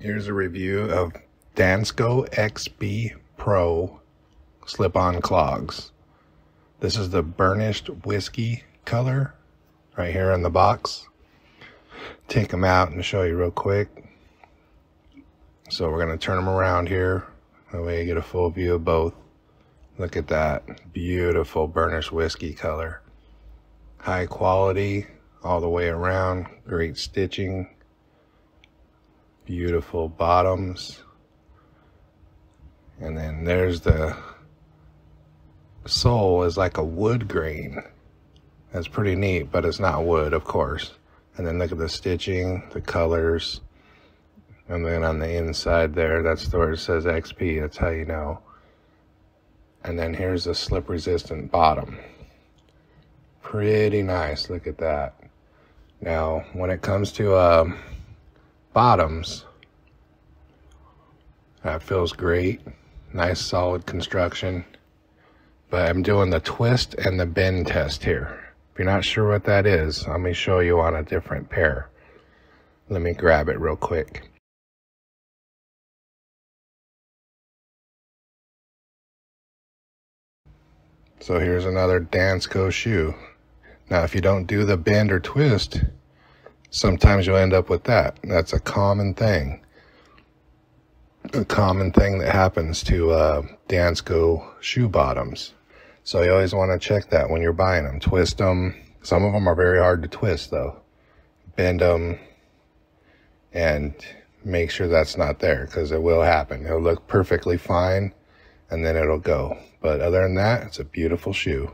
Here's a review of Dansko XP Pro slip-on clogs. This is the burnished whiskey color right here in the box. Take them out and show you real quick. So we're going to turn them around here. That way you get a full view of both. Look at that beautiful burnished whiskey color. High quality all the way around. Great stitching beautiful bottoms. And then there's the sole is like a wood grain. That's pretty neat, but it's not wood, of course. And then look at the stitching, the colors. And then on the inside there, that's where it says XP. That's how you know. And then here's the slip resistant bottom. Pretty nice. Look at that. Now, when it comes to um, bottoms. That feels great. Nice solid construction. But I'm doing the twist and the bend test here. If you're not sure what that is, let me show you on a different pair. Let me grab it real quick. So here's another Dansko shoe. Now, if you don't do the bend or twist, sometimes you'll end up with that. That's a common thing. A common thing that happens to uh, Dansko shoe bottoms. So you always want to check that when you're buying them. Twist them. Some of them are very hard to twist though. Bend them and make sure that's not there because it will happen. It'll look perfectly fine and then it'll go. But other than that, it's a beautiful shoe.